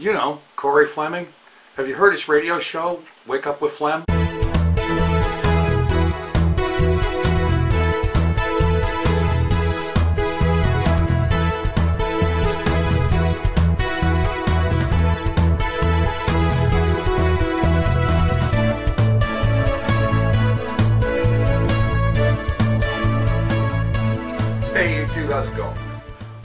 You know, Corey Fleming. Have you heard his radio show, Wake Up with Flem? Hey YouTube, how's it going?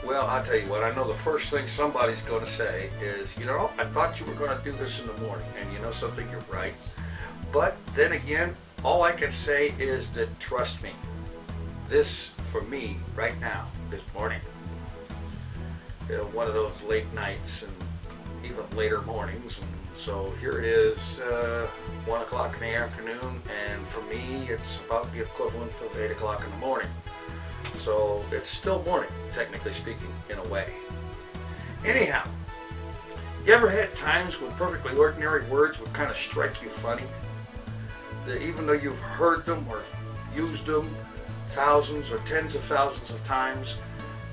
Well, I'll tell you what, I know the first thing somebody's going to say is, you know, I thought you were going to do this in the morning. And you know something, you're right. But then again, all I can say is that trust me, this for me right now, this morning, you know, one of those late nights and even later mornings. And so here it is, uh, 1 o'clock in the afternoon, and for me, it's about the equivalent of 8 o'clock in the morning. So it's still morning, technically speaking, in a way. Anyhow, you ever had times when perfectly ordinary words would kind of strike you funny? That even though you've heard them or used them thousands or tens of thousands of times,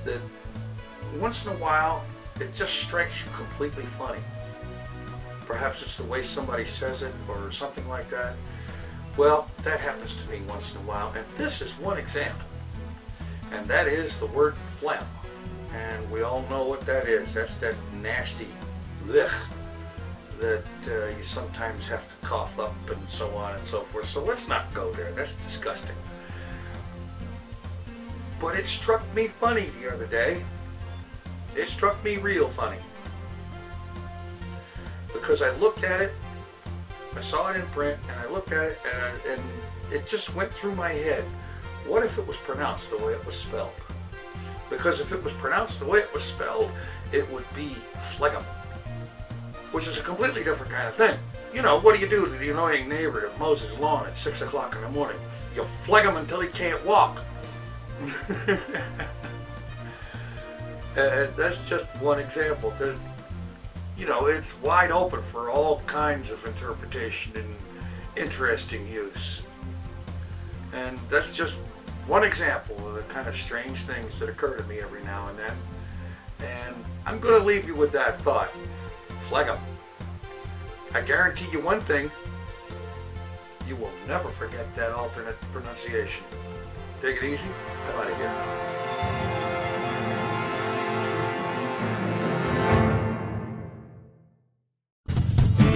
that once in a while it just strikes you completely funny. Perhaps it's the way somebody says it or something like that. Well, that happens to me once in a while, and this is one example and that is the word phlegm. And we all know what that is. That's that nasty ugh that uh, you sometimes have to cough up and so on and so forth. So let's not go there. That's disgusting. But it struck me funny the other day. It struck me real funny. Because I looked at it, I saw it in print, and I looked at it, and, I, and it just went through my head. What if it was pronounced the way it was spelled? Because if it was pronounced the way it was spelled, it would be phlegm, which is a completely different kind of thing. You know, what do you do to the annoying neighbor that mows his lawn at 6 o'clock in the morning? You phleg him until he can't walk. and uh, uh, that's just one example. That, you know, it's wide open for all kinds of interpretation and interesting use. And that's just one example of the kind of strange things that occur to me every now and then. And I'm going to leave you with that thought. Flag 'em. I guarantee you one thing. You will never forget that alternate pronunciation. Take it easy. Come out of here.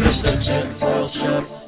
Mr. Tinfoil.